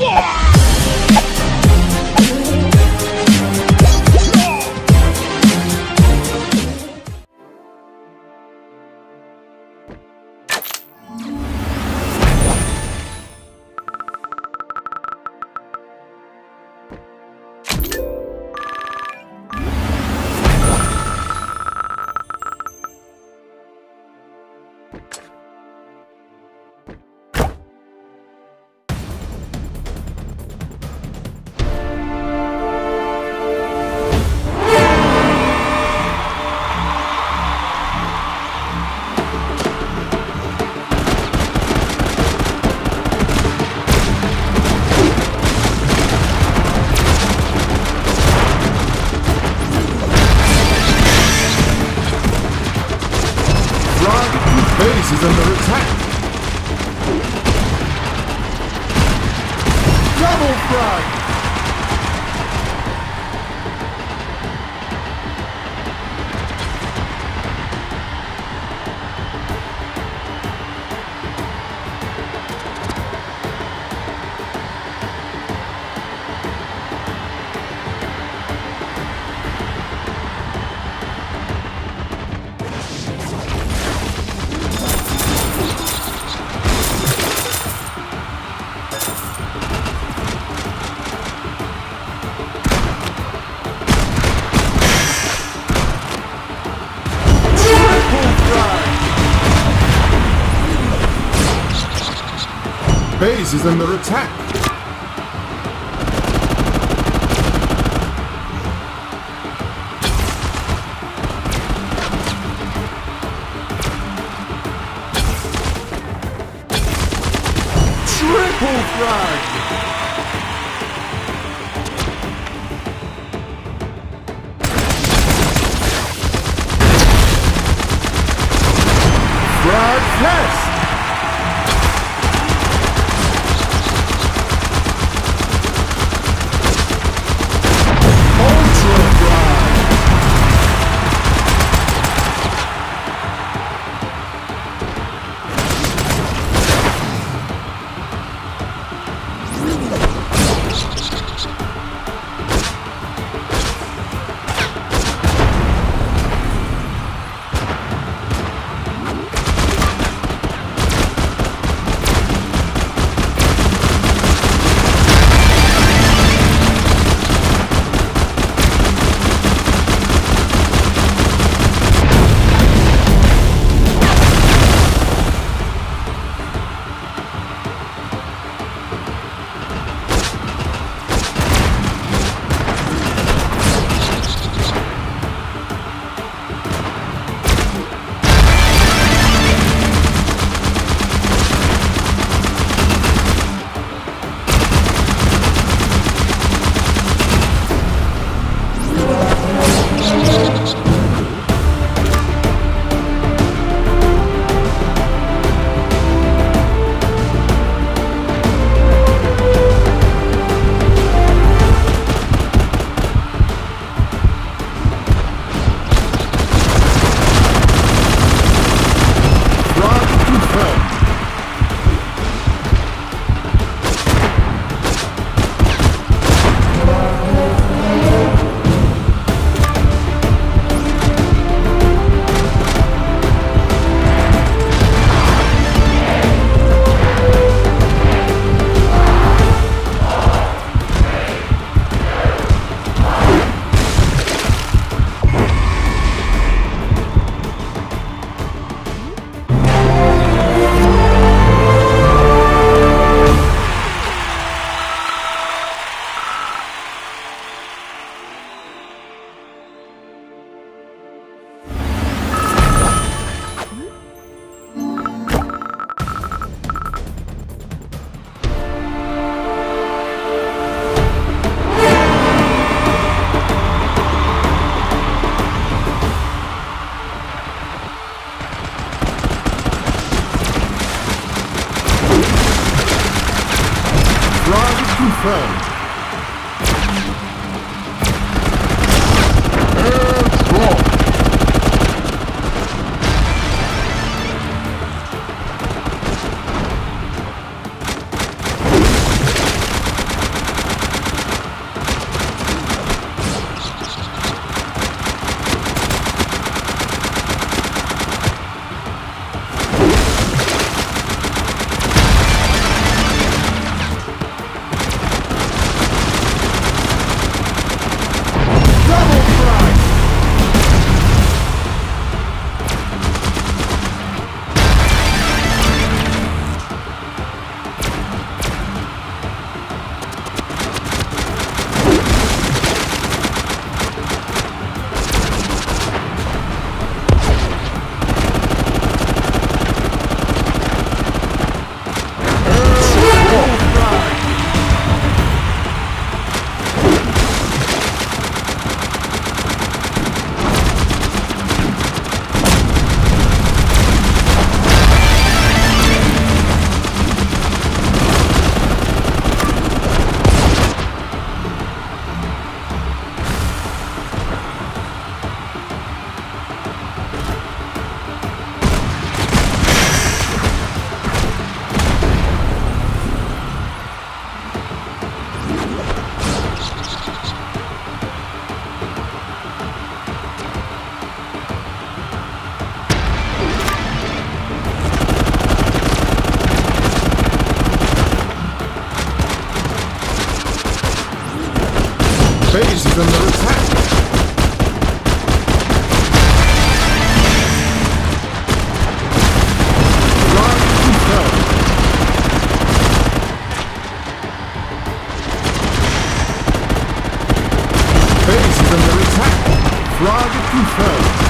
Yeah! Base is under attack. Double frag! Base is under attack. Triple frag! Frag under attack. Attack. Frag confirmed.